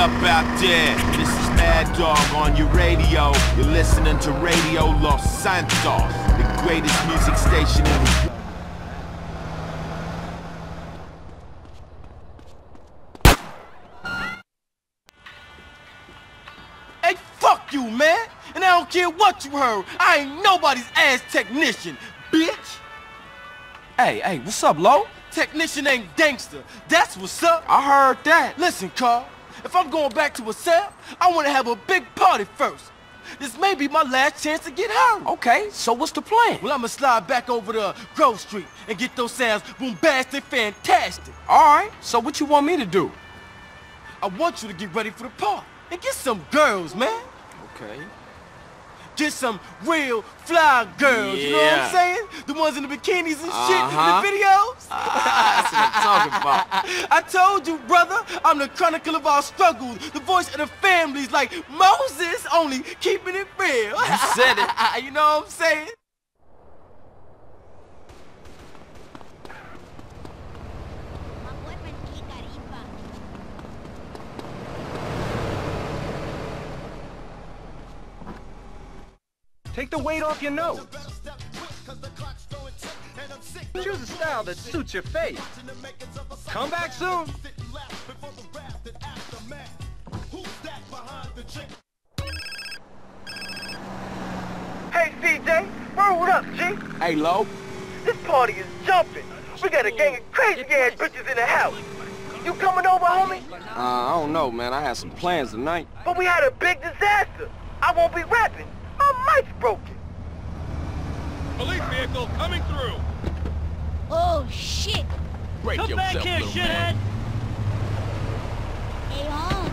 up out there? This is Mad Dog on your radio. You're listening to Radio Los Santos, the greatest music station in the world. Hey, fuck you, man! And I don't care what you heard. I ain't nobody's ass technician, bitch! Hey, hey, what's up, Loc? Technician ain't gangster. That's what's up. I heard that. Listen, Carl. If I'm going back to a cell, I want to have a big party first. This may be my last chance to get hurt. Okay, so what's the plan? Well, I'ma slide back over to Grove Street and get those sounds bombastic, fantastic. All right, so what you want me to do? I want you to get ready for the party and get some girls, man. Okay. Get some real fly girls, you know what I'm saying? The ones in the bikinis and shit Uh-huh. in the videos. That's what I'm talking about. I told you, brother, I'm the chronicle of our struggles, the voice of the families like Moses, only keeping it real. You said it. you know what I'm saying? Take the weight off your nose. Choose a style that suits your face. Come back soon. Hey, CJ, roll up, G. Hey, Loc. This party is jumping. We got a gang of crazy ass bitches in the house. You coming over, homie? Uh, I don't know, man. I had some plans tonight. But we had a big disaster. I won't be rapping. My broken. Police vehicle coming through. Oh shit! Break Come yourself, back here, little shithead. Hey Holmes,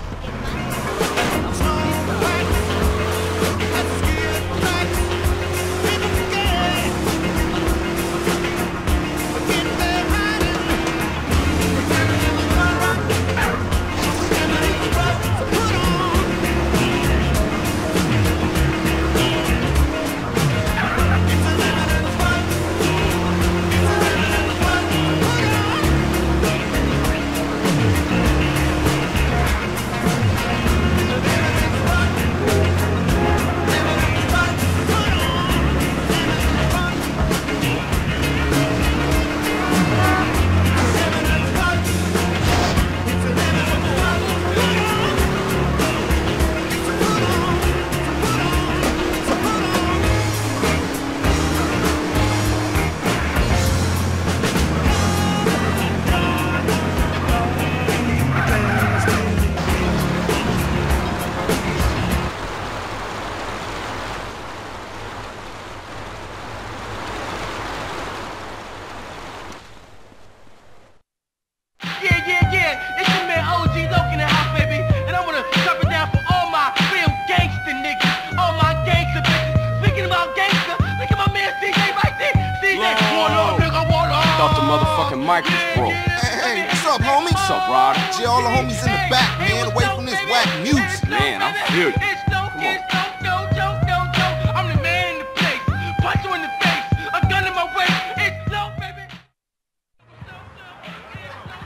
Hey, hey, what's up, homie? What's up, Rod? G, all the homies in the back, man, away from this whack music. Man, I feel you.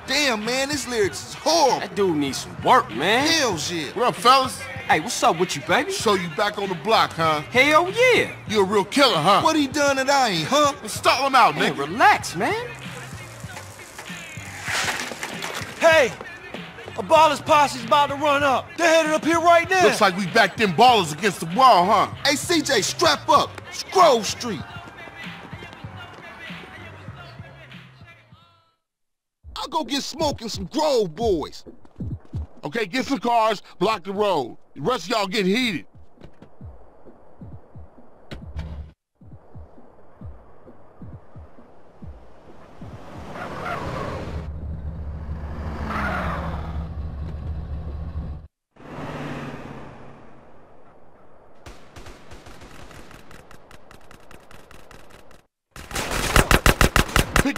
Damn, man, this lyrics is horrible. That dude needs some work, man. Hell shit. What up, fellas? Hey, what's up with you, baby? So you back on the block, huh? Hell yeah. You a real killer, huh? What he done that I ain't, huh? Well, stall him out, Man, nigga. relax, man. Hey, a Ballas posse's about to run up. They're headed up here right now. Looks like we backed them Ballas against the wall, huh? Hey, CJ, strap up. Grove Street. I'll go get smoke smoking some Grove boys. Okay, get some cars, block the road. The rest of y'all get heated.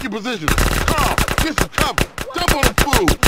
Your position. Carl, get some cover. Dump on the food.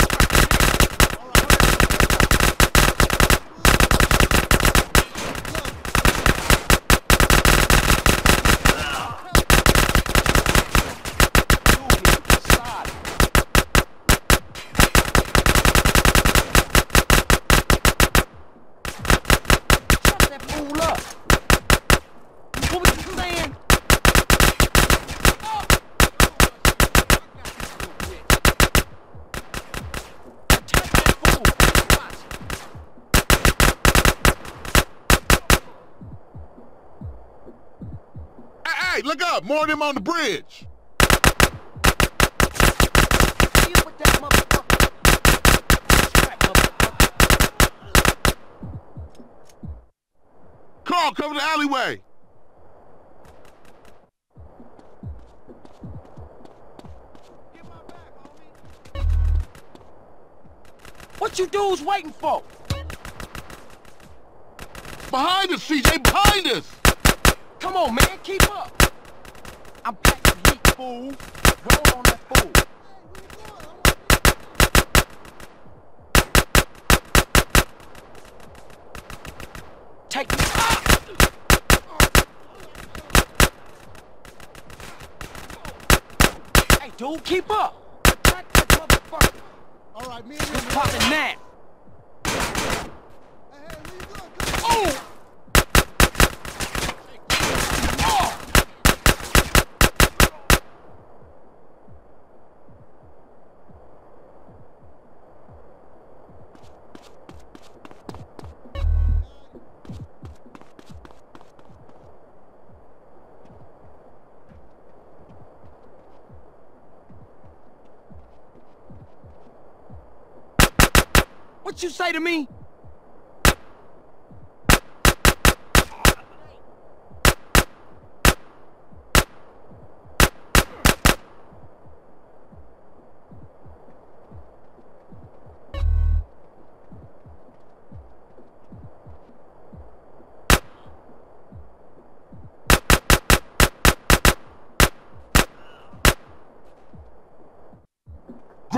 Look up. More of them on the bridge. Deal with that motherfucker. Strap, motherfucker. Carl, cover the alleyway. What you dudes waiting for? Behind us, CJ, behind us. Come on, man, keep up. I'm packing heat, fool. Roll on that fool. Take me! Hey, dude, keep up! Attack that motherfucker! All right, me and Who's him. popping that? What you say to me?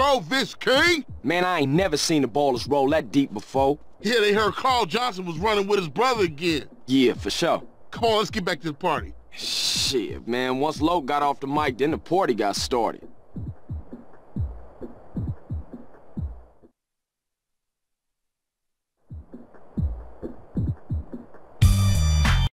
This king. Man, I ain't never seen the Ballas roll that deep before. Yeah, they heard Carl Johnson was running with his brother again. Yeah, for sure. Come on, let's get back to the party. Shit, man, once Loc got off the mic, then the party got started.